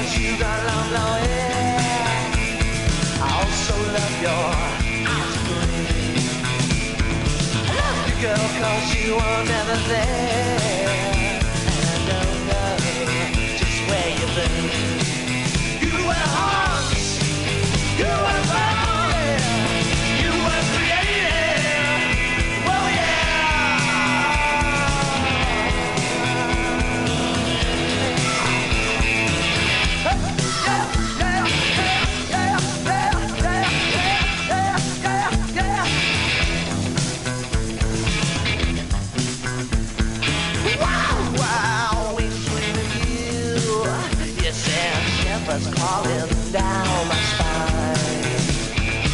cause you got long, long. I also love your eyes. I love you, girl, cause you were never there. Shivers crawling down my spine.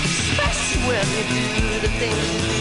Especially when you do the things.